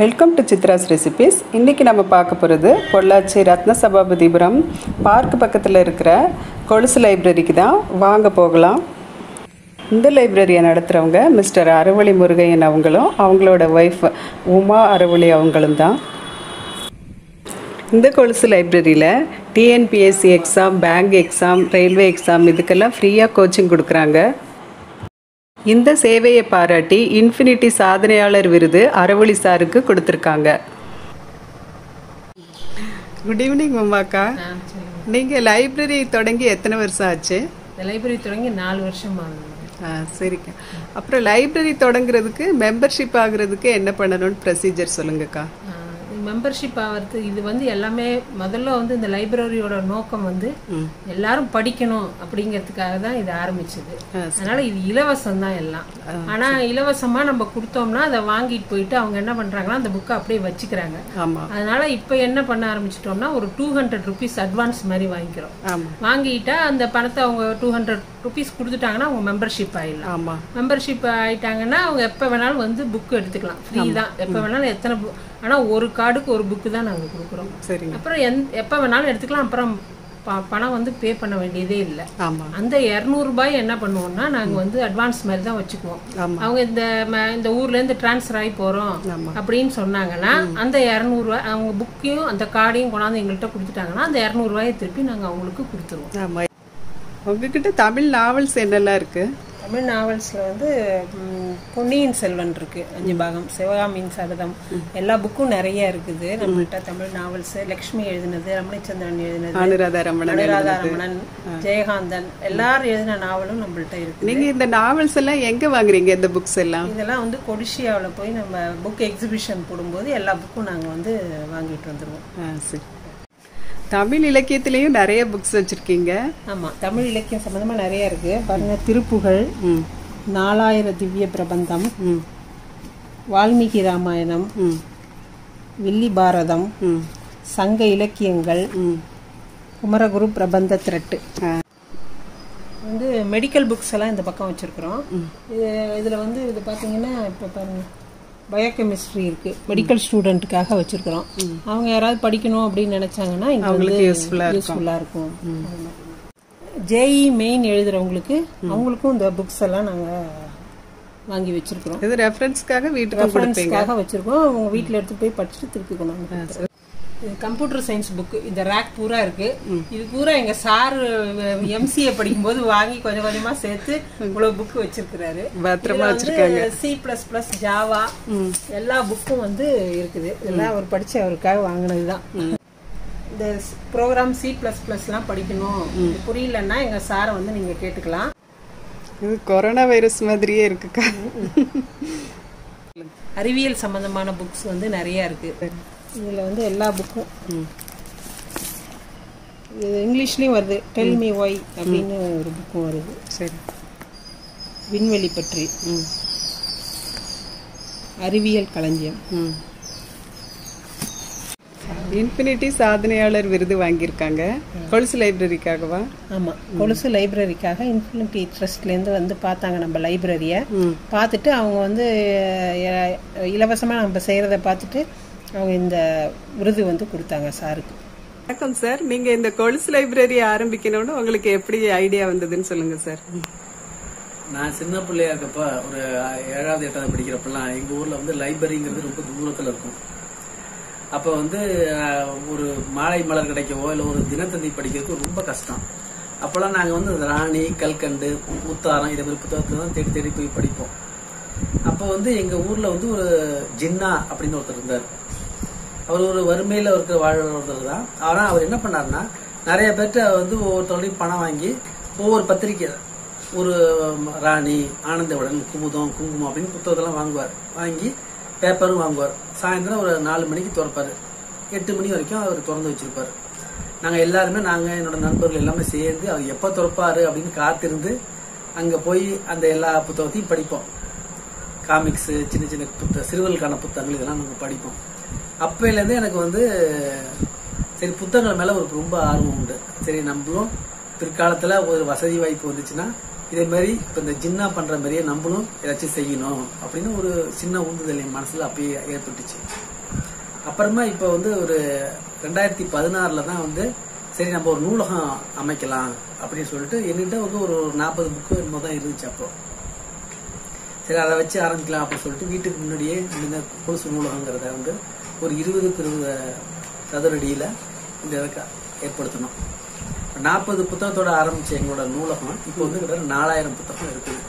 Welcome to Chitra's recipes இன்றைக்கி நம்ம பார்க்க போகிறது பொள்ளாச்சி ரத்ன சபாபதிபுரம் பார்க் பக்கத்தில் இருக்கிற கொலுசு லைப்ரரிக்கு தான். வாங்க போகலாம். இந்த லைப்ரரியை நடத்துகிறவங்க மிஸ்டர் அறவழி முருகையன் அவங்களும் அவங்களோட ஒய்ஃப் உமா அறவழி அவங்களும் தான். இந்த கொலுசு லைப்ரரியில் TNPSC exam bank exam railway exam இதுக்கெல்லாம் ஃப்ரீயாக கோச்சிங் கொடுக்குறாங்க. இந்த சேவையை பாராட்டி இன்ஃபினிட்டி சாதனையாளர் விருது அறவழி சாருக்கு கொடுத்துருக்காங்க. குட் ஈவினிங் உமாக்கா நீங்கள் லைப்ரரி தொடங்கி எத்தனை வருஷம் ஆச்சு? இந்த லைப்ரரி தொடங்கி நாலு வருஷம் ஆகுது. ஆ சரிக்கா அப்புறம் லைப்ரரி தொடங்குறதுக்கு மெம்பர்ஷிப் ஆகுறதுக்கு என்ன பண்ணணும்னு ப்ரொசீஜர் சொல்லுங்கக்கா. மெம்பர்ஷிப் ஆகிறது இது வந்து எல்லாமே முதல்ல வந்து இந்த லைப்ரரியோட நோக்கம் வந்து எல்லாரும் படிக்கணும் அப்படிங்கிறதுக்காக தான் இது ஆரம்பிச்சது. அதனால இது இலவசம் தான் எல்லாம். ஆனா இலவசமா நம்ம கொடுத்தோம்னா அதை வாங்கிட்டு போயிட்டு அவங்க என்ன பண்றாங்கன்னா அந்த புக்கை அப்படியே வச்சுக்கிறாங்க. அதனால இப்போ என்ன பண்ண ஆரம்பிச்சிட்டோம்னா ஒரு டூ ஹண்ட்ரட் ருபீஸ் அட்வான்ஸ் மாதிரி வாங்கிக்கிறோம். வாங்கிட்டா அந்த பணத்தை அவங்க டூ ஹண்ட்ரட் ருபீஸ் கொடுத்துட்டாங்கன்னா அவங்க மெம்பர்ஷிப் ஆயிடலாம். மெம்பர்ஷிப் ஆயிட்டாங்கன்னா அவங்க எப்போ வேணாலும் வந்து புக் எடுத்துக்கலாம். ஃப்ரீ தான். எப்போ வேணாலும் எத்தனை ஆனால் ஒரு கார்டுக்கு ஒரு புக்கு தான் நாங்கள் கொடுக்குறோம். சரிங்க. அப்புறம் எந் எப்போ வேணாலும் எடுத்துக்கலாம். அப்புறம் ப- பணம் வந்து பே பண்ண வேண்டியதே இல்லை. ஆமாம் அந்த இரநூறுபாய் என்ன பண்ணுவோம்னா நாங்கள் வந்து அட்வான்ஸ் மாதிரி தான் வச்சுக்குவோம். அவங்க இந்த ம- இந்த ஊர்லேருந்து ட்ரான்ஸ்ஃபர் ஆகி போகிறோம் அப்படின்னு சொன்னாங்கன்னா அந்த இரநூறுவா அவங்க புக்கையும் அந்த கார்டையும் கொண்டாந்து எங்கள்கிட்ட கொடுத்துட்டாங்கன்னா அந்த இரநூறுவாயை திருப்பி நாங்கள் அவங்களுக்கு கொடுத்துருவோம். உங்ககிட்ட தமிழ் நாவல்ஸ் என்னெல்லாம் இருக்குது தமிழ் நாவல்ஸில் வந்து பொன்னியின் செல்வன் இருக்கு. அஞ்சு பாகம். சிவகாமியின் சபதம் எல்லா புக்கும் நிறைய இருக்குது. நம்மள்ட்ட தமிழ் நாவல்ஸ். லக்ஷ்மி எழுதினது ரமணிச்சந்திரன் எழுதினது அனுராதா ரமணன் அனுராதா ரமணன் ஜெயகாந்தன் எல்லாரும் எழுதின நாவலும் நம்மள்ட்ட இருக்கு நீங்கள் இந்த நாவல்ஸ் எல்லாம் எங்கே வாங்குறீங்க இந்த புக்ஸ் எல்லாம்? இதெல்லாம் வந்து கொடிஷியாவில் போய் நம்ம புக் எக்ஸிபிஷன் போடும்போது எல்லா புக்கும் நாங்கள் வந்து வாங்கிட்டு வந்துடுவோம் சரி. தமிழ் இலக்கியத்திலையும் நிறைய புக்ஸ் வச்சுருக்கீங்க. ஆமாம் தமிழ் இலக்கியம் சம்மந்தமாக நிறைய இருக்கு. பாருங்க திருப்புகழ் நாலாயிர திவ்ய பிரபந்தம் வால்மீகி ராமாயணம் வில்லி பாரதம் சங்க இலக்கியங்கள் குமரகுரு பிரபந்த திரட்டு. வந்து மெடிக்கல் புக்ஸ் எல்லாம் இந்த பக்கம் வச்சிருக்கிறோம். இது இதில் வந்து இது பார்த்தீங்கன்னா இப்போ பாருங்க. பயோகெமிஸ்ட்ரி இருக்கு. மெடிக்கல் ஸ்டூடெண்ட்டுக்காக வச்சிருக்கிறோம். அவங்க யாராவது படிக்கணும் அப்படின்னு நினைச்சாங்கன்னா useful-ஆ யூஸ்ஃபுல்லாக இருக்கும். ஜேஇ மெயின் எழுதுறவங்களுக்கு அவங்களுக்கும் இந்த புக்ஸ் எல்லாம் நாங்கள் வாங்கி வச்சிருக்கிறோம். இது ரெஃபரன்ஸ்க்காக வீட்டுக்கு ரெஃபரன்ஸ்க்காக வச்சிருக்கோம். அவங்க வீட்டில் எடுத்து போய் படிச்சுட்டு திருப்பி கொண்டாந்து. இது கம்ப்யூட்டர் சயின்ஸ் புக் இந்த ரேக் பூரா இருக்கு. இது பூரா எங்க சார் எம்சிஏ படிக்கும்போது வாங்கி கொஞ்சம் கொஞ்சமா சேர்த்து இவ்வளவு புக் வச்சிருக்கிறாரு. பத்திரமா சி பிளஸ் பிளஸ் ஜாவா எல்லா புக்கும் வந்து இருக்குது. இதெல்லாம் அவர் படிச்சு அவருக்காக வாங்கினதுதான். இந்த ப்ரோக்ராம் சி பிளஸ் பிளஸ்லாம் படிக்கணும். புரியலன்னா எங்க சாரை வந்து நீங்க கேட்டுக்கலாம். இது கொரோனா வைரஸ் மாதிரியே இருக்குக்கா. அறிவியல் சம்பந்தமான புக்ஸ் வந்து நிறைய இருக்கு. இதுல வந்து எல்லா புக்கும். இது இங்கிலீஷ்லயும் வருது. Tell me. ஒய் அப்படின்னு ஒரு புக்கும் வருது. சரி. விண்வெளி பற்றி. ம். அறிவியல் களஞ்சியம். ம். இன்ஃபினிட்டி சாதனையாளர் விருது வாங்கியிருக்காங்க. கொலுசு லைப்ரரிக்காகவா? ஆமா. கொலுசு லைப்ரரிக்காக இன்ஃபினிட்டி ட்ரஸ்ட்லேருந்து வந்து பார்த்தாங்க நம்ம லைப்ரரியை. பார்த்துட்டு அவங்க வந்து அஹ், இலவசமா நம்ம செய்யறத பார்த்துட்டு அவங்க இந்த விருது வந்து கொடுத்தாங்க சாருக்கு. வணக்கம் சார். நீங்க இந்த கொலுசு லைப்ரரி ஆரம்பிக்கணும்னு உங்களுக்கு எப்படி ஐடியா வந்ததுன்னு சொல்லுங்க சார். நான் சின்ன பிள்ளையா இருக்கப்ப ஒரு ஏழாவது எட்டாவது படிக்கிறப்பெல்லாம் எங்க ஊர்ல வந்து லைப்ரரிங்கிறது ரொம்ப தூரத்துல இருக்கும். அப்ப வந்து ஒரு மாலை மலர் கிடைக்கவோ இல்ல ஒரு தினத்தந்தி படிக்கிறதுக்கு ரொம்ப கஷ்டம். அப்பெல்லாம் நாங்க வந்து ராணி கல்கண்டு முத்தாரம் இதே மாதிரி புத்தகத்தை தான் தேடி தேடி போய் படிப்போம். அப்ப வந்து எங்க ஊர்ல வந்து ஒரு ஜின்னா அப்படின்னு ஒருத்தர் இருந்தார். அவர் ஒரு வறுமையில இருக்கிற வாழ்ற ஒருத்தர் தான். ஆனா அவர் என்ன பண்ணாருன்னா நிறைய பேர்கிட்ட வந்து ஒவ்வொருத்தரோடையும் பணம் வாங்கி ஒவ்வொரு பத்திரிக்கை ஒரு ராணி ஆனந்தவுடன் குமுதம் குங்குமம் அப்படின்னு புத்தகத்தெல்லாம் வாங்குவார். வாங்கி பேப்பரும் வாங்குவார். சாயந்தரம் ஒரு நாலு மணிக்கு திறப்பாரு. எட்டு மணி வரைக்கும் அவர் திறந்து வச்சிருப்பாரு. நாங்க எல்லாருமே நாங்க என்னோட நண்பர்கள் எல்லாமே சேர்ந்து அவர் எப்ப திறப்பாரு அப்படின்னு காத்திருந்து அங்க போய் அந்த எல்லா புத்தகத்தையும் படிப்போம். காமிக்ஸு சின்ன சின்ன புத்த சிறுவர்களுக்கான புத்தகங்கள் இதெல்லாம் நாங்கள் படிப்போம். அப்போலேருந்து எனக்கு வந்து சரி புத்தகங்கள் மேலே ஒரு ரொம்ப ஆர்வம் உண்டு. சரி நம்மளும் பிற்காலத்தில் ஒரு வசதி வாய்ப்பு வந்துச்சுன்னா இதே மாதிரி இப்போ இந்த ஜின்னா பண்ணுற மாதிரியே நம்மளும் ஏதாச்சும் செய்யணும் அப்படின்னு ஒரு சின்ன உந்துதல் என் மனசில் அப்பயே ஏற்பட்டுச்சு. அப்புறமா இப்போ வந்து ஒரு ரெண்டாயிரத்தி பதினாறில் தான் வந்து சரி நம்ம ஒரு நூலகம் அமைக்கலாம் அப்படின்னு சொல்லிட்டு என்கிட்ட வந்து ஒரு நாற்பது புக்கு என்னமோ தான் இருந்துச்சு அப்போ. சரி அதை வச்சு ஆரம்பிக்கலாம் அப்படின்னு சொல்லிட்டு வீட்டுக்கு முன்னாடியே இந்த கொலுசு நூலகங்கிறத வந்து ஒரு இருபதுக்கு இருபது சதுரடியில் இந்த ஏற்படுத்தணும். நாற்பது புத்தகத்தோட ஆரம்பிச்ச எங்களோட நூலகம் இப்போ வந்து கிட்டத்தட்ட நாலாயிரம் புத்தகம் இருக்குது.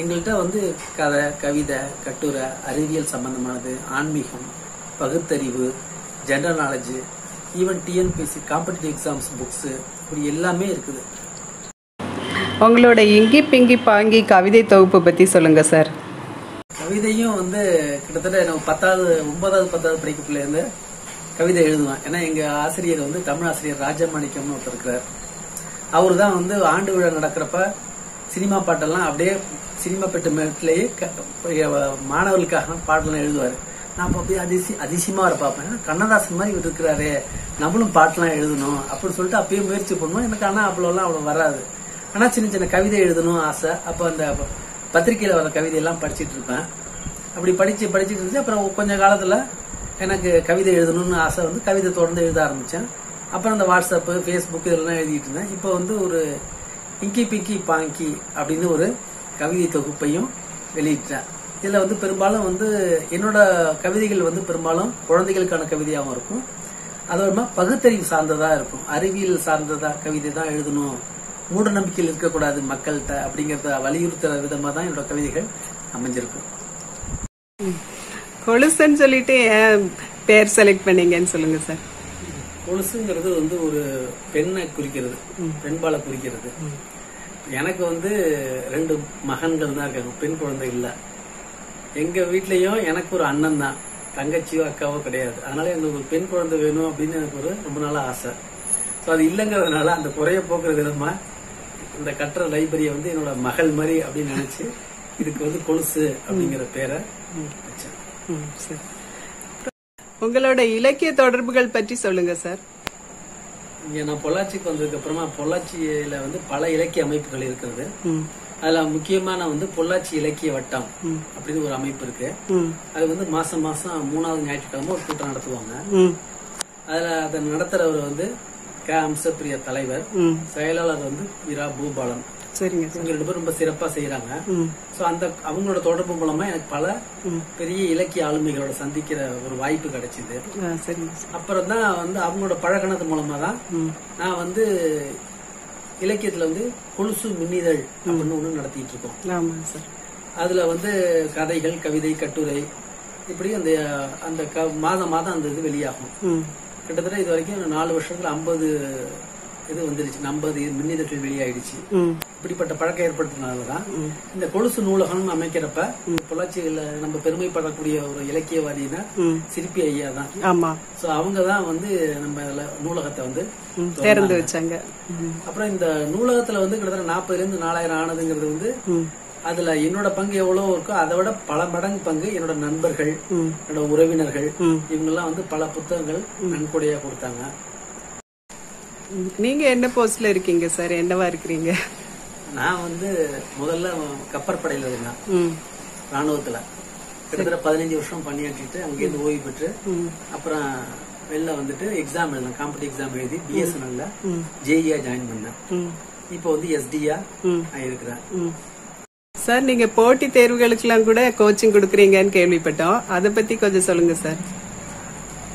எங்கள்கிட்ட வந்து கதை கவிதை கட்டுரை அறிவியல் சம்பந்தமானது ஆன்மீகம் பகுத்தறிவு general knowledge even TNPSC competitive exams books இப்படி எல்லாமே இருக்குது. உங்களோட இங்கி பிங்கி பாங்கி கவிதை தொகுப்பு பற்றி சொல்லுங்கள் சார் கவிதையும் வந்து கிட்டத்தட்ட பத்தாவது ஒன்பதாவது பத்தாவது படிக்கப்புலேருந்து இருந்து கவிதை எழுதுவேன். ஏன்னா எங்க ஆசிரியர் வந்து தமிழ் ஆசிரியர் ராஜமாணிக்கம்னு ஒருத்தர் இருக்கிறார். அவரு தான் வந்து ஆண்டு விழா நடக்கிறப்ப சினிமா பாட்டெல்லாம் அப்படியே சினிமா பெட்டு மேட்லேயே மாணவர்களுக்காக பாட்டெல்லாம் எழுதுவாரு. நான் அப்படியே அதிசி அதிசயமா பார்ப்பேன். ஏன்னா கண்ணதாசன் மாதிரி இவர் இருக்கிறாரே நம்மளும் பாட்டெல்லாம் எழுதணும் அப்படின்னு சொல்லிட்டு அப்பயும் முயற்சி பண்ணுவோம். எனக்கு ஆனா அவ்வளோலாம் அவ்வளவு வராது. ஆனா சின்ன சின்ன கவிதை எழுதணும் ஆசை. அப்ப அந்த பத்திரிக்கையில வர கவிதையெல்லாம் படிச்சிட்டு இருப்பேன். அப்படி படிச்சு படிச்சிட்டு இருந்துச்சு. அப்புறம் கொஞ்ச காலத்துல எனக்கு கவிதை எழுதணும்னு ஆசை வந்து கவிதை தொடர்ந்து எழுத ஆரம்பிச்சேன். அப்புறம் அந்த வாட்ஸ்அப் ஃபேஸ்புக் இதெல்லாம் எழுதிட்டு இருந்தேன். இப்போ வந்து ஒரு இங்கி பிங்கி பாங்கி அப்படின்னு ஒரு கவிதை தொகுப்பையும் வெளியிட்டேன். இதுல வந்து பெரும்பாலும் வந்து என்னோட கவிதைகள் வந்து பெரும்பாலும் குழந்தைகளுக்கான கவிதையாகவும் இருக்கும். அதோட பகுத்தறிவு சார்ந்ததா இருக்கும். அறிவியல் சார்ந்ததா கவிதை தான் எழுதணும். மூட நம்பிக்கையில் இருக்கக்கூடாது மக்கள்கிட்ட அப்படிங்கறத வலியுறுத்துற விதமா தான் என்னோட கவிதைகள் அமைஞ்சிருக்கும் கொலுசுன்னு சொல்லிட்டு பேர் செலக்ட் பண்ணீங்கன்னு சொல்லுங்க சார் கொலுசுங்கிறது வந்து ஒரு பெண்ணை குறிக்கிறது பெண்பாலை குறிக்கிறது. எனக்கு வந்து ரெண்டு மகன்கள் தான் இருக்காங்க பெண் குழந்தை இல்ல. எங்க வீட்லயும் எனக்கு ஒரு அண்ணன் தான் தங்கச்சியோ அக்காவோ கிடையாது. அதனால எனக்கு ஒரு பெண் குழந்தை வேணும் அப்படின்னு எனக்கு ஒரு ரொம்ப நாளா ஆசை. ஸோ அது இல்லைங்கிறதுனால அந்த குறைய போக்குற விதமா இந்த கட்டுற லைப்ரரியை வந்து என்னோட மகள் மாதிரி அப்படின்னு நினைச்சு இதுக்கு வந்து கொலுசு அப்படிங்கிற பேரை வச்சேன். உங்களோட இலக்கிய தொடர்புகள் பற்றி சொல்லுங்க சார். இங்க நான் பொள்ளாச்சிக்கு வந்ததுக்கு அப்புறமா பொள்ளாச்சியில வந்து பல இலக்கிய அமைப்புகள் இருக்கிறது. அதுல முக்கியமான வந்து பொள்ளாச்சி இலக்கிய வட்டம் அப்படின்னு ஒரு அமைப்பு இருக்கு. அது வந்து மாசம் மாசம் மூணாவது ஞாயிற்றுக்கிழமை ஒரு கூட்டம் நடத்துவாங்க. அதுல அதை நடத்துறவர் வந்து க அம்சப்பிரிய தலைவர். செயலாளர் வந்து இரா பூபாலன். சரிங்க சார். இவங்க ரெண்டு பேரும் ரொம்ப சிறப்பா செய்யறாங்க சோ அந்த அவங்களோட தொடர்பு மூலமா எனக்கு பல பெரிய இலக்கிய ஆளுமைகளோட சந்திக்கிற ஒரு வாய்ப்பு கிடைச்சது. அப்புறம் தான் வந்து அவங்களோட பழகினது மூலமா தான் நான் வந்து இலக்கியத்துல வந்து கொலுசு மின்னிதழ் அப்படின்னு ஒண்ணு நடத்திட்டு இருக்கோம். அதுல வந்து கதைகள் கவிதை கட்டுரை இப்படி அந்த அந்த மாதம் மாதம் அந்த இது வெளியாகும். கிட்டத்தட்ட இது வரைக்கும் நாலு வருஷத்துல ஐம்பது இது வந்துருச்சு. ஐம்பது மின்னிதழ்கள் வெளியாயிடுச்சு. இப்படிப்பட்ட பழக்கம் ஏற்படுத்தினாலதான் இந்த கொலுசு நூலகம் அமைக்கிறப்ப பொள்ளாச்சியில நம்ம பெருமைப்படக்கூடிய ஒரு இலக்கியவாதினா. சிற்பி ஐயா தான் ஆமா. சோ அவங்க தான் வந்து நம்ம இதுல நூலகத்தை வந்து திறந்து வச்சாங்க அப்புறம் இந்த நூலகத்துல வந்து கிட்டத்தட்ட நாற்பதுல இருந்து நாலாயிரம் ஆனதுங்கிறது வந்து அதுல என்னோட பங்கு எவ்வளவு இருக்கோ அதை விட பல மடங்கு பங்கு என்னோட நண்பர்கள். என்னோட உறவினர்கள். இவங்க எல்லாம் வந்து பல புத்தகங்கள் நன்கொடையா கொடுத்தாங்க. நீங்க என்ன போஸ்ட்ல இருக்கீங்க சார் என்னவா இருக்கிறீங்க? நான் வந்து முதல்ல கப்பற்படையில இருந்தேன். ராணுவத்துல கிட்டத்தட்ட பதினஞ்சு வருஷம் பணியாற்றிட்டு அங்கேருந்து ஓய்வு பெற்று அப்புறம் வெளில வந்துட்டு எக்ஸாம் எழுதினேன். காம்படிட்டிவ் எக்ஸாம் எழுதி பிஎஸ்என்எல்ல ஜேஇயா ஜாயின் பண்ணேன். இப்போ வந்து எஸ்டியா. இருக்கிறேன். சார் நீங்க போட்டி தேர்வுகளுக்கெல்லாம் கூட கோச்சிங் கொடுக்குறீங்கன்னு கேள்விப்பட்டோம். அதை பத்தி கொஞ்சம் சொல்லுங்க சார்.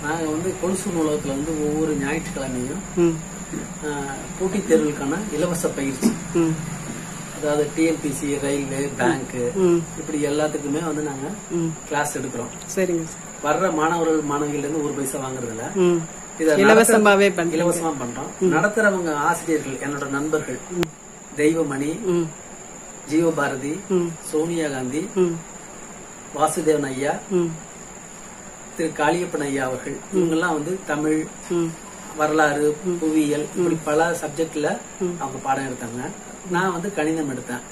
நாங்க வந்து கொலுசு நூலகத்துல வந்து ஒவ்வொரு ஞாயிற்றுக்கிழமையும் போட்டித் தேர்வுகளுக்கான இலவச பயிற்சி. ம், அதாவது டிஎன்பிசி ரயில்வே பேங்க் இப்படி எல்லாத்துக்குமே வந்து நாங்க ம். கிளாஸ் எடுக்கிறோம். சரிங்க சார். வர்ற மாணவர்கள் மாணவிகள் இருந்து ஒரு பைசா வாங்குறது இல்ல ம். இத நடத்த- இலவசமாவே இலவசமா பண்றோம். நடத்துறவங்க ஆசிரியர்கள் என்னோட நண்பர்கள் தெய்வமணி ம், ஜீவபாரதி ம், சோனியா காந்தி வாசுதேவன் ஐயா திரு காளியப்பன் ஐயா அவர்கள். இவங்கெல்லாம் வந்து தமிழ். வரலாறு புவியியல் இப்படி பல சப்ஜெக்ட்ல அவங்க பாடம் எடுத்தாங்க. நான் வந்து கணிதம் எடுத்தேன்.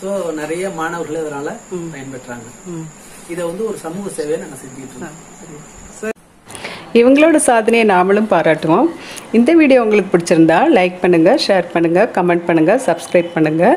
சோ நிறைய மாணவர்கள் இதனால பயன்பெற்றாங்க. இதை வந்து ஒரு சமூக சேவையை நாங்க செஞ்சுட்டு இருக்கோம். இவங்களோட சாதனையை நாமளும் பாராட்டுவோம். இந்த வீடியோ உங்களுக்கு பிடிச்சிருந்தா லைக் பண்ணுங்கள் ஷேர் பண்ணுங்கள் கமெண்ட் பண்ணுங்கள் சப்ஸ்கிரைப் பண்ணுங்கள்